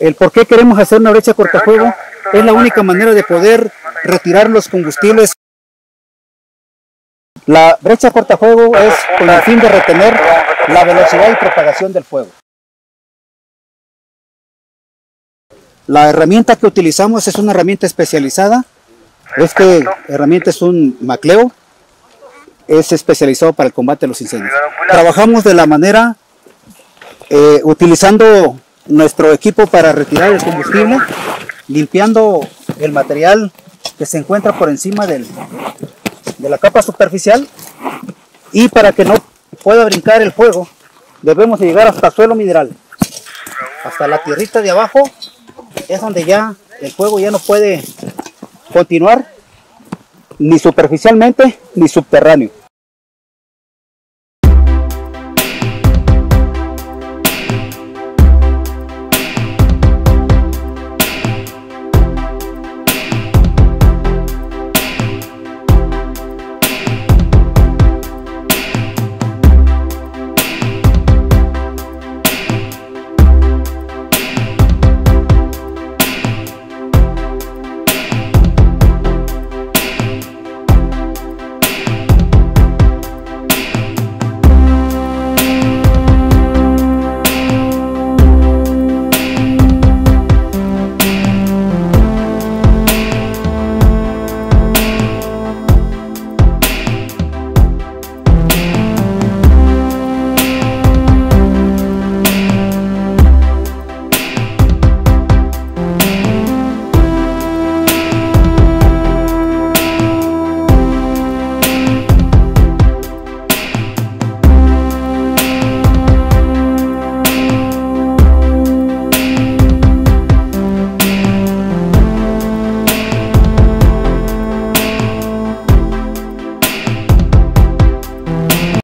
El por qué queremos hacer una brecha cortafuego es la única manera de poder retirar los combustibles. La brecha cortafuego es con el fin de retener la velocidad y propagación del fuego. La herramienta que utilizamos es una herramienta especializada. Esta herramienta es un macleo. Es especializado para el combate de los incendios. Trabajamos de la manera eh, utilizando nuestro equipo para retirar el combustible, limpiando el material que se encuentra por encima del, de la capa superficial y para que no pueda brincar el fuego debemos llegar hasta el suelo mineral, hasta la tierrita de abajo es donde ya el fuego ya no puede continuar ni superficialmente ni subterráneo.